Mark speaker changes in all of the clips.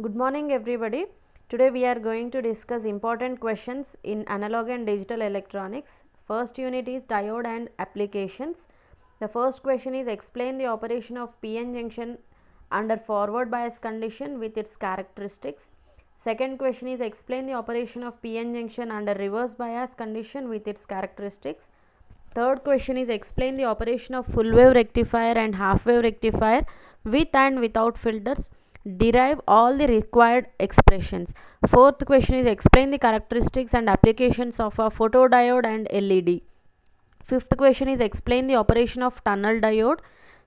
Speaker 1: Good morning everybody. Today we are going to discuss important questions in analog and digital electronics. First unit is diode and applications. The first question is explain the operation of PN junction under forward bias condition with its characteristics. Second question is explain the operation of PN junction under reverse bias condition with its characteristics. Third question is explain the operation of full wave rectifier and half wave rectifier with and without filters. Derive all the required expressions. Fourth question is explain the characteristics and applications of a photodiode and LED. Fifth question is explain the operation of tunnel diode.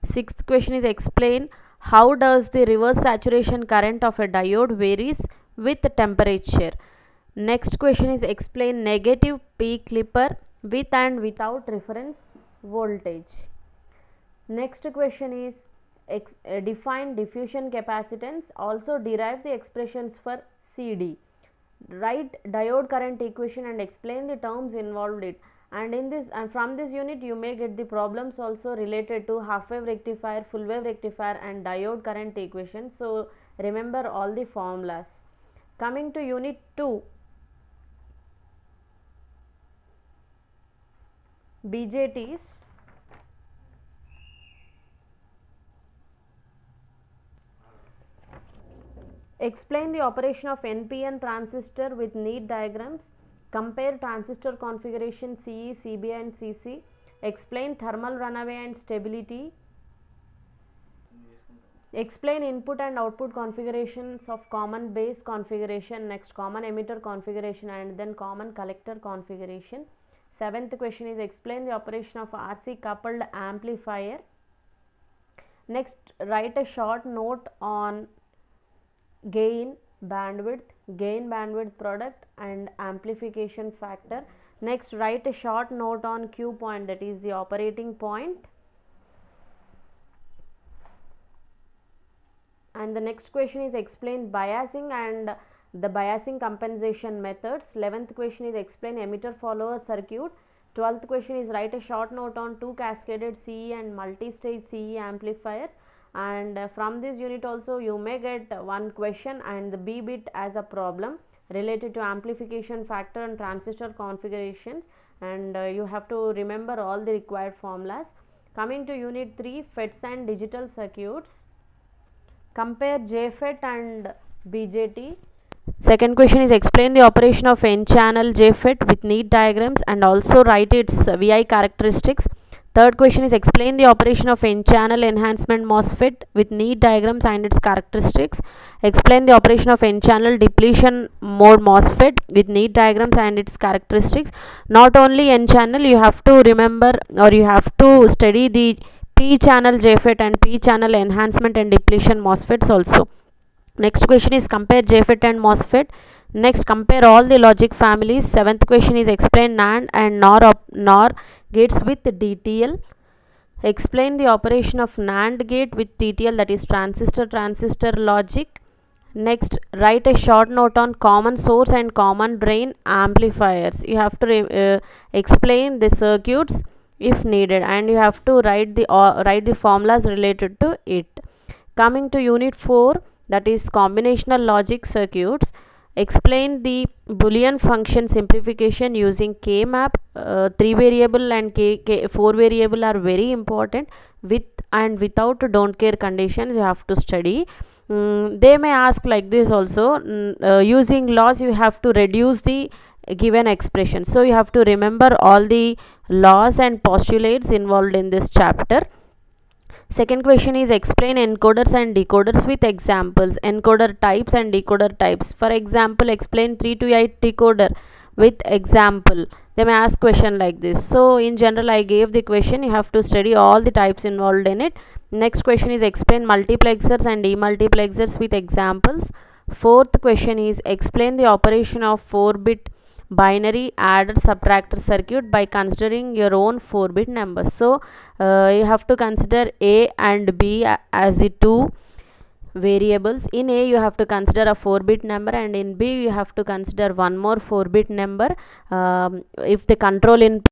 Speaker 1: Sixth question is explain how does the reverse saturation current of a diode varies with temperature. Next question is explain negative P clipper with and without reference voltage. Next question is Eh, define diffusion capacitance also derive the expressions for CD. Write diode current equation and explain the terms involved it. And in this and from this unit you may get the problems also related to half wave rectifier full wave rectifier and diode current equation. So remember all the formulas. Coming to unit 2 BJTs explain the operation of NPN transistor with neat diagrams. Compare transistor configuration CE, CBI and CC explain thermal runaway and stability. Explain input and output configurations of common base configuration next common emitter configuration and then common collector configuration. Seventh question is explain the operation of RC coupled amplifier. Next write a short note on gain bandwidth gain bandwidth product and amplification factor. Next write a short note on q point that is the operating point. And the next question is explain biasing and the biasing compensation methods. 11th question is explain emitter follower circuit. 12th question is write a short note on two cascaded CE and multi-stage CE amplifiers and uh, from this unit also you may get one question and the B bit as a problem related to amplification factor and transistor configurations. And uh, you have to remember all the required formulas. Coming to unit 3 FETs and digital circuits. Compare JFET and BJT second question is explain the operation of n channel JFET with neat diagrams and also write its VI characteristics Third question is explain the operation of N-channel enhancement MOSFET with neat diagrams and its characteristics. Explain the operation of N-channel depletion mode MOSFET with neat diagrams and its characteristics. Not only N-channel, you have to remember or you have to study the P-channel JFET and P-channel enhancement and depletion MOSFETs also. Next question is compare JFET and MOSFET. Next compare all the logic families. Seventh question is explain NAND and NOR, op- NOR gates with DTL. Explain the operation of NAND gate with TTL that is transistor transistor logic. Next write a short note on common source and common drain amplifiers. You have to uh, explain the circuits if needed and you have to write the uh, write the formulas related to it. Coming to unit 4 that is combinational logic circuits explain the boolean function simplification using k map uh, 3 variable and k, k 4 variable are very important. With and without don't care conditions you have to study. Mm, they may ask like this also. Mm, uh, using laws you have to reduce the given expression. So you have to remember all the laws and postulates involved in this chapter Second question is explain encoders and decoders with examples. Encoder types and decoder types. For example, explain 3 to 8 decoder with example. They may ask question like this. So in general, I gave the question. You have to study all the types involved in it. Next question is explain multiplexers and demultiplexers with examples. Fourth question is explain the operation of 4-bit binary adder subtractor circuit by considering your own 4 bit numbers. So uh, you have to consider a and b as the two variables. In a you have to consider a 4 bit number and in b you have to consider one more 4 bit number. Um, if the control in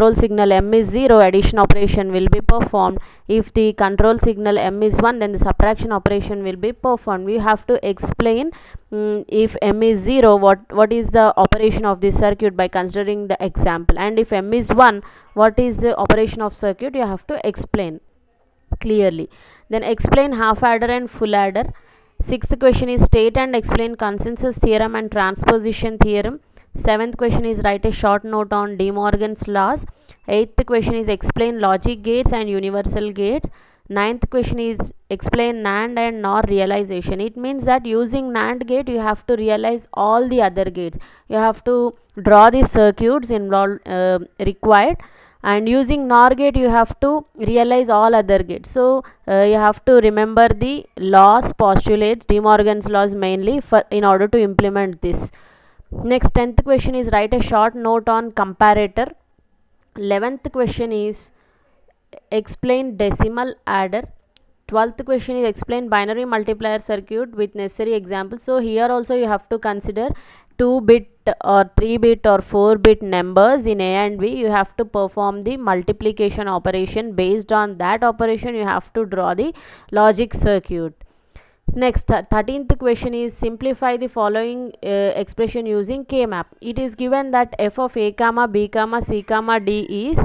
Speaker 1: control signal m is 0 addition operation will be performed. If the control signal m is 1 then the subtraction operation will be performed. We have to explain um, if m is 0 what what is the operation of this circuit by considering the example. And if m is 1 what is the operation of circuit? You have to explain clearly. Then explain half adder and full adder. Sixth question is state and explain consensus theorem and transposition theorem seventh question is write a short note on de morgan's laws. Eighth question is explain logic gates and universal gates. Ninth question is explain nand and nor realization. It means that using nand gate you have to realize all the other gates. You have to draw the circuits involved uh, required. And using NOR gate you have to realize all other gates. So uh, you have to remember the laws, postulates, De Morgan's laws mainly for in order to implement this. Next 10th question is write a short note on comparator. 11th question is explain decimal adder. 12th question is explain binary multiplier circuit with necessary examples. So here also you have to consider 2 bit or 3 bit or 4 bit numbers in A and B you have to perform the multiplication operation based on that operation you have to draw the logic circuit. Next, th 13th question is simplify the following uh, expression using K-map. It is given that f of a comma b comma c comma d is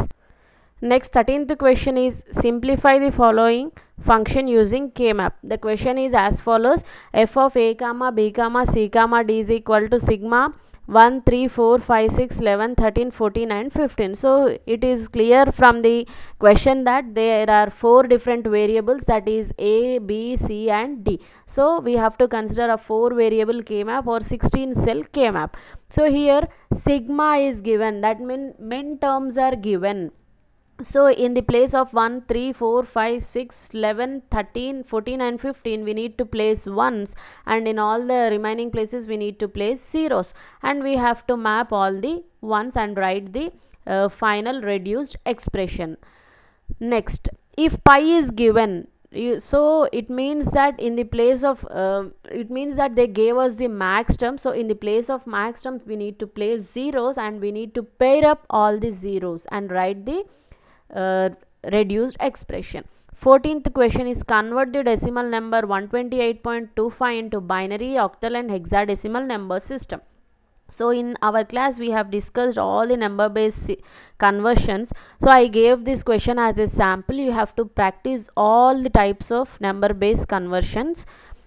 Speaker 1: Next 13th question is simplify the following function using K-map. The question is as follows f of a comma b comma c comma d is equal to sigma 1 3 4 5 6 11 13 14 and 15 so it is clear from the question that there are four different variables that is a b c and d. So we have to consider a four variable k map or 16 cell k map. So here sigma is given. That mean min terms are given so in the place of 1 3 4 5 6 11 13 14 and 15 we need to place ones. And in all the remaining places we need to place zeros. And we have to map all the ones and write the uh, final reduced expression. Next if pi is given you, so it means that in the place of uh, it means that they gave us the max term. So in the place of max terms we need to place zeros and we need to pair up all the zeros and write the uh, reduced expression. 14th question is convert the decimal number 128.25 into binary, octal and hexadecimal number system. So in our class we have discussed all the number based conversions. So I gave this question as a sample. You have to practice all the types of number based conversions.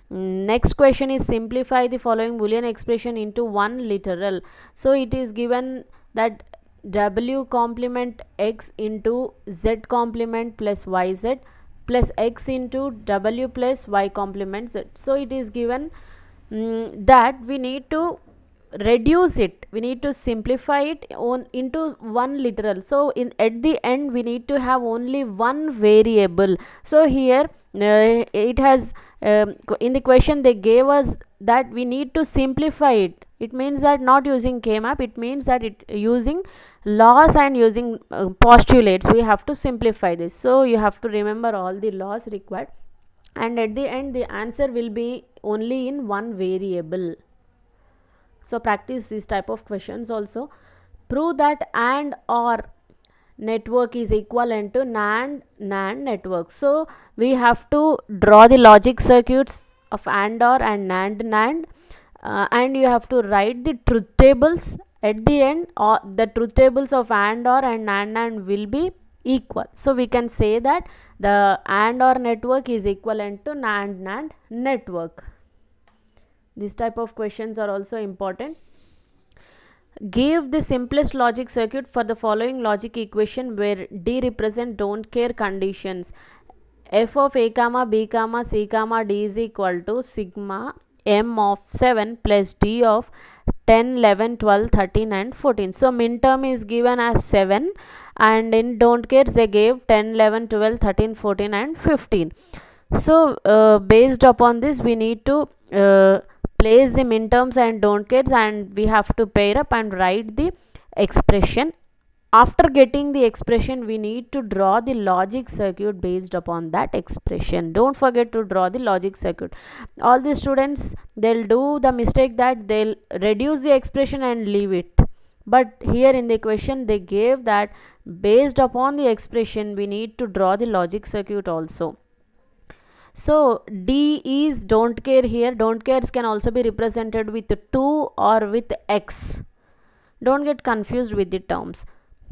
Speaker 1: Next question is simplify the following boolean expression into one literal. So it is given that w complement x into z complement plus yz plus x into w plus y complement z. So, it is given um, that we need to reduce it. We need to simplify it on into one literal. So in at the end we need to have only one variable. So here uh, it has um, in the question they gave us that we need to simplify it. It means that not using k-map it means that it using laws and using uh, postulates. We have to simplify this. So you have to remember all the laws required. And at the end the answer will be only in one variable so practice this type of questions also prove that and or network is equivalent to NAND NAND network. So we have to draw the logic circuits of AND OR and NAND NAND uh, and you have to write the truth tables at the end or the truth tables of AND OR and NAND NAND will be equal. So we can say that the AND OR network is equivalent to NAND NAND network. This type of questions are also important. Give the simplest logic circuit for the following logic equation where D represent don't care conditions. f of a comma b comma c comma d is equal to sigma m of 7 plus d of 10 11 12 13 and 14 so min term is given as 7 and in don't care they gave 10 11 12 13 14 and 15 so uh, based upon this we need to uh, place the min terms and don't cares and we have to pair up and write the expression. After getting the expression we need to draw the logic circuit based upon that expression. Don't forget to draw the logic circuit. All the students they'll do the mistake that they'll reduce the expression and leave it. But here in the question they gave that based upon the expression we need to draw the logic circuit also so d is don't care here. Don't cares can also be represented with 2 or with x. Don't get confused with the terms.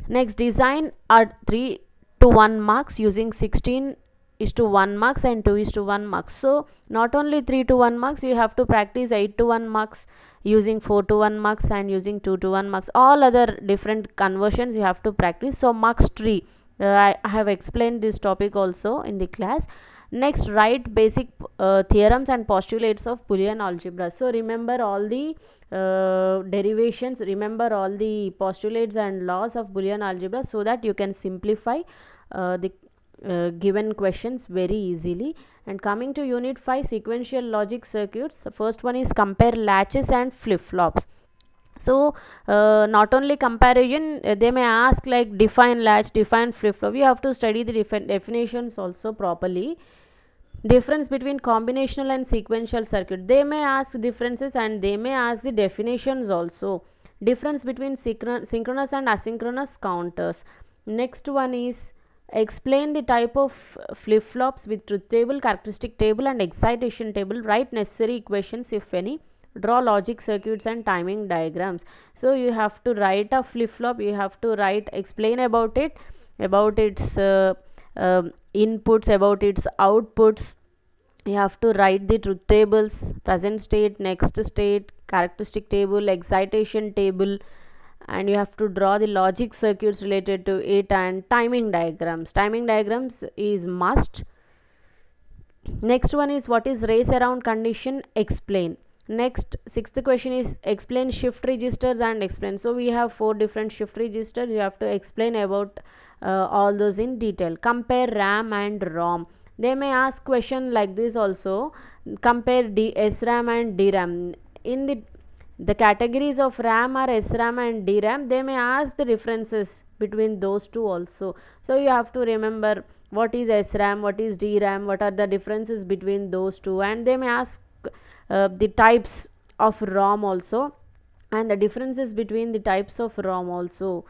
Speaker 1: Next design are 3 to 1 MUX using 16 is to 1 MUX and 2 is to 1 MUX. So not only 3 to 1 MUX you have to practice 8 to 1 MUX using 4 to 1 MUX and using 2 to 1 MUX. All other different conversions you have to practice. So MUX tree uh, I, I have explained this topic also in the class next write basic uh, theorems and postulates of boolean algebra. So remember all the uh, derivations remember all the postulates and laws of boolean algebra so that you can simplify uh, the uh, given questions very easily. And coming to unit 5 sequential logic circuits. The first one is compare latches and flip-flops. So uh, not only comparison uh, they may ask like define latch define flip-flop. You have to study the definitions also properly difference between combinational and sequential circuit. They may ask differences and they may ask the definitions also. Difference between synchronous and asynchronous counters. Next one is explain the type of flip-flops with truth table characteristic table and excitation table. Write necessary equations if any. Draw logic circuits and timing diagrams. So you have to write a flip-flop. You have to write explain about it about its uh, uh, inputs about its outputs. You have to write the truth tables present state next state characteristic table excitation table and you have to draw the logic circuits related to it and timing diagrams. Timing diagrams is must. Next one is what is race around condition? Explain next sixth question is explain shift registers and explain. So we have four different shift registers. You have to explain about uh, all those in detail. Compare ram and rom. They may ask question like this also. Compare D, SRAM and DRAM in the the categories of RAM are SRAM and DRAM they may ask the differences between those two also. So you have to remember what is SRAM what is DRAM what are the differences between those two. And they may ask uh, the types of ROM also and the differences between the types of ROM also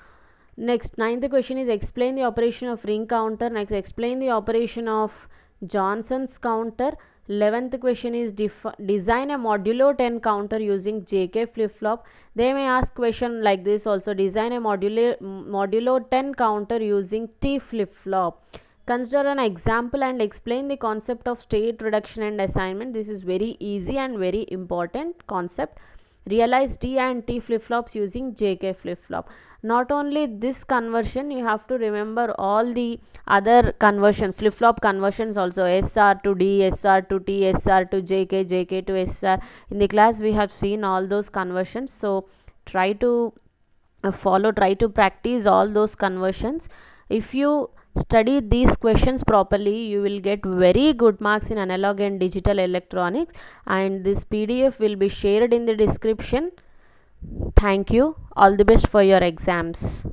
Speaker 1: next ninth question is explain the operation of ring counter next explain the operation of Johnson's counter 11th question is design a modulo 10 counter using JK flip-flop. They may ask question like this also design a modulo, modulo 10 counter using T flip-flop. Consider an example and explain the concept of state reduction and assignment. This is very easy and very important concept. Realize D and T flip-flops using JK flip-flop. Not only this conversion you have to remember all the other conversion flip-flop conversions also. SR to D, SR to T, SR to JK, JK to SR in the class we have seen all those conversions. So try to uh, follow try to practice all those conversions. If you study these questions properly you will get very good marks in analog and digital electronics and this pdf will be shared in the description Thank you. All the best for your exams.